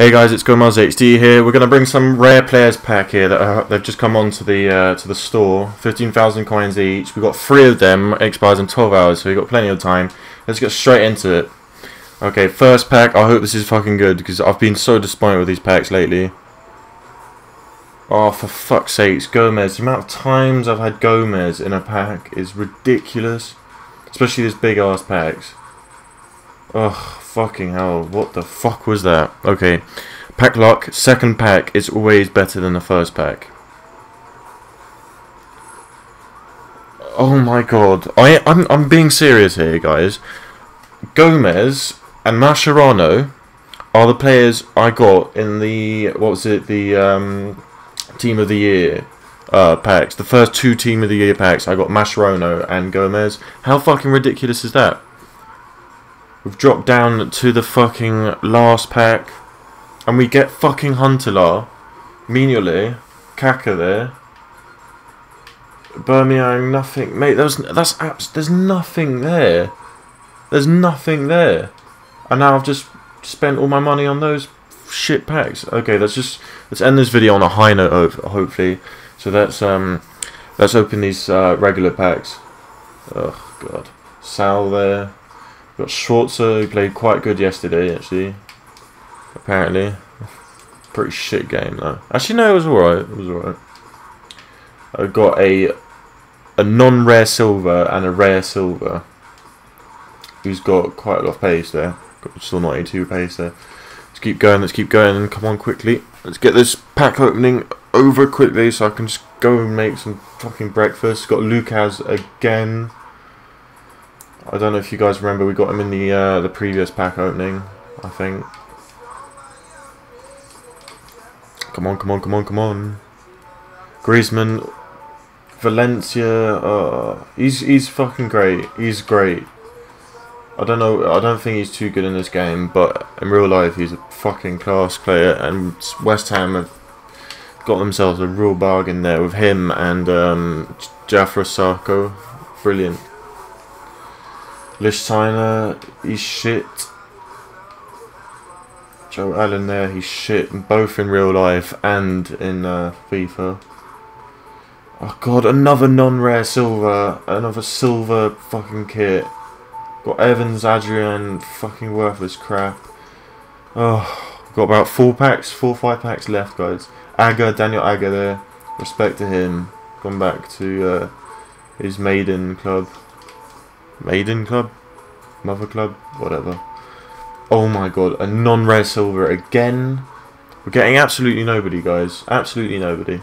Hey guys, it's GoMars HD here. We're gonna bring some rare players pack here that are, they've just come onto the uh, to the store. Fifteen thousand coins each. We've got three of them. Expires in twelve hours, so we've got plenty of time. Let's get straight into it. Okay, first pack. I hope this is fucking good because I've been so disappointed with these packs lately. Oh, for fuck's sakes, Gomez. The amount of times I've had Gomez in a pack is ridiculous. Especially these big ass packs. Ugh. Fucking hell, what the fuck was that? Okay, pack lock, second pack is always better than the first pack. Oh my god, I, I'm, I'm being serious here, guys. Gomez and Mascherano are the players I got in the, what was it, the um, Team of the Year uh, packs. The first two Team of the Year packs, I got Mascherano and Gomez. How fucking ridiculous is that? We've dropped down to the fucking last pack. And we get fucking Huntelaar, Mignolet, Kaka there. Birmingham, nothing. Mate, there's, that's apps. There's nothing there. There's nothing there. And now I've just spent all my money on those shit packs. Okay, let's just let's end this video on a high note, hopefully. So let's um let's open these uh, regular packs. Oh god, Sal there. Got Schwarzer, who played quite good yesterday, actually. Apparently. Pretty shit game, though. Actually, no, it was alright. It was alright. I got a a non-rare silver and a rare silver. Who's got quite a lot of pace there. Got still 92 pace there. Let's keep going, let's keep going, come on quickly. Let's get this pack opening over quickly so I can just go and make some fucking breakfast. Got Lucas again. I don't know if you guys remember, we got him in the uh, the previous pack opening, I think. Come on, come on, come on, come on. Griezmann, Valencia, uh, he's he's fucking great. He's great. I don't know. I don't think he's too good in this game, but in real life, he's a fucking class player. And West Ham have got themselves a real bargain there with him and um, Diafra Sakho. Brilliant. Lichtsteiner, he's shit. Joe Allen there, he's shit, both in real life and in uh, FIFA. Oh god, another non-rare silver, another silver fucking kit. Got Evans, Adrian, fucking worthless crap. Oh, got about four packs, four five packs left, guys. Agger, Daniel Agger there. Respect to him. Gone back to uh, his maiden club. Maiden Club? Mother Club? Whatever. Oh my god, a non-rare silver again. We're getting absolutely nobody, guys. Absolutely nobody.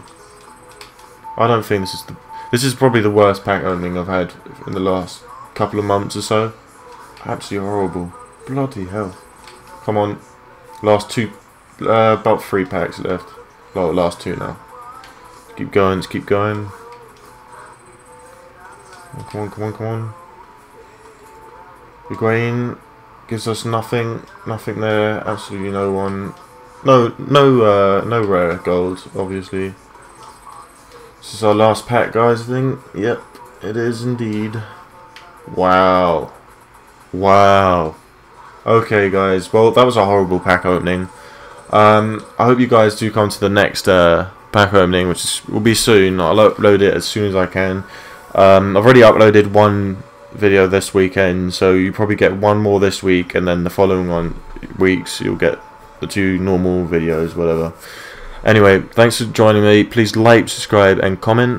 I don't think this is the... This is probably the worst pack opening I've had in the last couple of months or so. Absolutely horrible. Bloody hell. Come on. Last two... Uh, about three packs left. Well, last two now. keep going, keep going. Come on, come on, come on. Higuain gives us nothing, nothing there, absolutely no one. No, no, uh, no rare gold, obviously. This is our last pack, guys, I think. Yep, it is indeed. Wow. Wow. Okay, guys, well, that was a horrible pack opening. Um, I hope you guys do come to the next uh, pack opening, which is, will be soon. I'll upload it as soon as I can. Um, I've already uploaded one video this weekend, so you probably get one more this week, and then the following on weeks you'll get the two normal videos, whatever. Anyway, thanks for joining me. Please like, subscribe, and comment.